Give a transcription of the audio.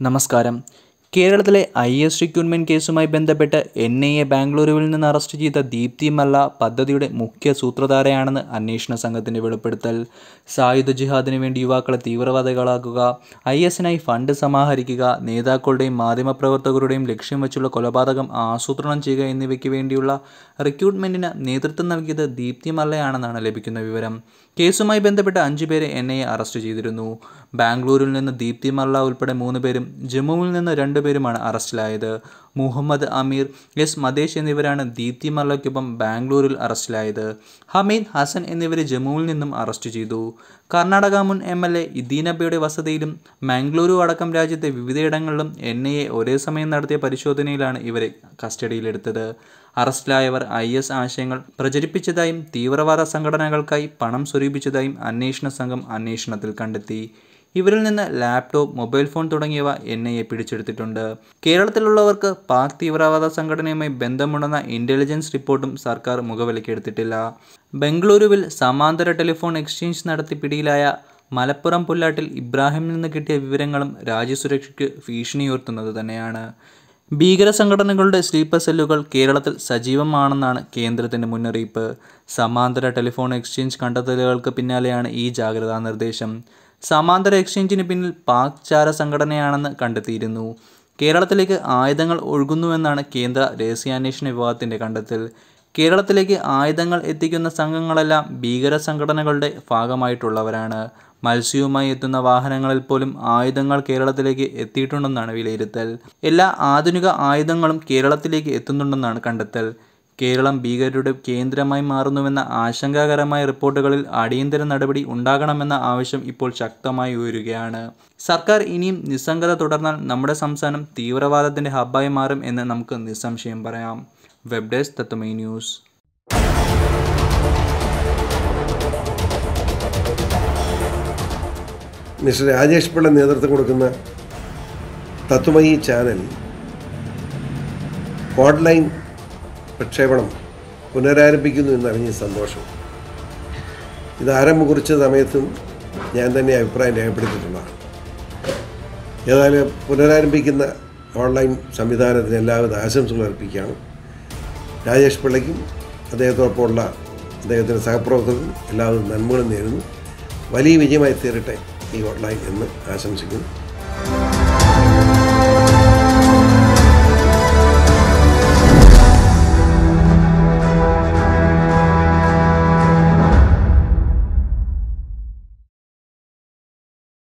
നമസ്കാരം. കേരളത്തിലെ I S recruitment കേസുമായി ബന്ധപ്പെട്ട് എൻ ഐ എ ബാംഗ്ലൂരുവിൽ നിന്ന് അറസ്റ്റ് ചെയ്ത ദീപ്തി മല്ല പദ്ധതിയുടെ മുഖ്യ സൂത്രധാരയാണെന്ന് അന്വേഷണ സംഘത്തിന്റെ വെളിപ്പെടുത്തൽ. സായുധ ജിഹാദിന് വേണ്ടി യുവാക്കളെ തീവ്രവാദികളാക്കുക ഐ എസിനായി ഫണ്ട് സമാഹരിക്കുക നേതാക്കളുടെയും മാധ്യമപ്രവർത്തകരുടെയും ലക്ഷ്യം വെച്ചുള്ള കൊലപാതകം ആസൂത്രണം ചെയ്യുക എന്നിവയ്ക്ക് വേണ്ടിയുള്ള റിക്രൂട്ട്മെന്റിന് നേതൃത്വം നൽകിയത് ദീപ്തി മല്ലയാണെന്നാണ് ലഭിക്കുന്ന വിവരം. കേസുമായി ബന്ധപ്പെട്ട് അഞ്ചുപേരെ എൻ ഐ എ അറസ്റ്റ് ചെയ്തിരുന്നു. ബാംഗ്ലൂരിൽ നിന്ന് ദീപ്തി മല്ല ഉൾപ്പെടെ മൂന്ന് പേരും ജമ്മുവിൽ നിന്ന് രണ്ടുപേരുമാണ് അറസ്റ്റിലായത്. മുഹമ്മദ് അമീർ എസ് മദേഷ് എന്നിവരാണ് ദീപ്തി മല്ലയ്ക്കൊപ്പം ബാംഗ്ലൂരിൽ അറസ്റ്റിലായത്. ഹമീദ് ഹസൻ എന്നിവരെ ജമ്മുവിൽ നിന്നും അറസ്റ്റ് ചെയ്തു. കർണാടക മുൻ എം എൽ എ ഇദീനബയുടെ വസതിയിലും മംഗളൂരു അടക്കം രാജ്യത്തെ വിവിധയിടങ്ങളിലും എൻ ഐ എ ഒരേ സമയം നടത്തിയ പരിശോധനയിലാണ് ഇവരെ കസ്റ്റഡിയിലെടുത്തത്. അറസ്റ്റിലായവർ ഐ എസ് ആശയങ്ങൾ പ്രചരിപ്പിച്ചതായും തീവ്രവാദ സംഘടനകൾക്കായി പണം സ്വരൂപിച്ചതായും അന്വേഷണ സംഘം അന്വേഷണത്തിൽ കണ്ടെത്തി. ഇവരിൽ നിന്ന് ലാപ്ടോപ്പ് മൊബൈൽ ഫോൺ തുടങ്ങിയവ എൻ ഐ എ പിടിച്ചെടുത്തിട്ടുണ്ട്. കേരളത്തിലുള്ളവർക്ക് പാക് തീവ്രവാദ സംഘടനയുമായി ബന്ധമുണ്ടെന്ന ഇന്റലിജൻസ് റിപ്പോർട്ടും സർക്കാർ മുഖവിലക്കെടുത്തിട്ടില്ല ബംഗളൂരുവിൽ സമാന്തര ടെലിഫോൺ എക്സ്ചേഞ്ച് നടത്തി പിടിയിലായ മലപ്പുറം പുല്ലാട്ടിൽ ഇബ്രാഹിമിൽ നിന്ന് കിട്ടിയ വിവരങ്ങളും രാജ്യസുരക്ഷയ്ക്ക് ഭീഷണിയുയർത്തുന്നത് തന്നെയാണ്. ഭീകര സംഘടനകളുടെ സ്ലീപ്പർ സെല്ലുകൾ കേരളത്തിൽ സജീവമാണെന്നാണ് കേന്ദ്രത്തിന്റെ മുന്നറിയിപ്പ്. സമാന്തര ടെലിഫോൺ എക്സ്ചേഞ്ച് കണ്ടെത്തലുകൾക്ക് പിന്നാലെയാണ് ഈ ജാഗ്രതാ നിർദ്ദേശം. സമാന്തര എക്സ്ചേഞ്ചിന് പിന്നിൽ പാക് ചാര സംഘടനയാണെന്ന് കണ്ടെത്തിയിരുന്നു. കേരളത്തിലേക്ക് ആയുധങ്ങൾ ഒഴുകുന്നുവെന്നാണ് കേന്ദ്ര രഹസ്യാന്വേഷണ വിഭാഗത്തിന്റെ കണ്ടെത്തൽ. കേരളത്തിലേക്ക് ആയുധങ്ങൾ എത്തിക്കുന്ന സംഘങ്ങളെല്ലാം ഭീകര സംഘടനകളുടെ ഭാഗമായിട്ടുള്ളവരാണ്. മത്സ്യവുമായി എത്തുന്ന വാഹനങ്ങളിൽ പോലും ആയുധങ്ങൾ കേരളത്തിലേക്ക് എത്തിയിട്ടുണ്ടെന്നാണ് വിലയിരുത്തൽ. എല്ലാ ആധുനിക ആയുധങ്ങളും കേരളത്തിലേക്ക് എത്തുന്നുണ്ടെന്നാണ് കണ്ടെത്തൽ. കേരളം ഭീകരരുടെ കേന്ദ്രമായി മാറുന്നുവെന്ന ആശങ്കാകരമായ റിപ്പോർട്ടുകളിൽ അടിയന്തര നടപടി ഉണ്ടാകണമെന്ന ആവശ്യം ഇപ്പോൾ ശക്തമായി ഉയരുകയാണ്. സർക്കാർ ഇനിയും നിസ്സംഗത തുടർന്നാൽ നമ്മുടെ സംസ്ഥാനം തീവ്രവാദത്തിന്റെ ഹബ്ബായി മാറും എന്ന് നമുക്ക് നിസ്സംശയം പറയാം. Web desk Tatwamayi news. Mister Rajesh നേതൃത്വം കൊടുക്കുന്ന ചാനൽ പ്രക്ഷേപണം പുനരാരംഭിക്കുന്നു എന്നറിഞ്ഞ് സന്തോഷം. ഇത് ആരംഭം കുറിച്ച സമയത്തും ഞാൻ തന്നെ അഭിപ്രായം രേഖപ്പെടുത്തിയിട്ടുള്ളതാണ്. ഏതായാലും പുനരാരംഭിക്കുന്ന ഓൺലൈൻ സംവിധാനത്തിന് എല്ലാവിധ ആശംസകൾ അർപ്പിക്കുകയാണ്. രാജേഷ് പിള്ളയ്ക്കും അദ്ദേഹത്തോടൊപ്പമുള്ള അദ്ദേഹത്തിന്റെ സഹപ്രവർത്തകർക്കും എല്ലാവിധ നന്മകളും നേരുന്നു. വലിയ വിജയമായി തീരട്ടെ ഈ ഓൺലൈൻ എന്ന് ആശംസിക്കുന്നു.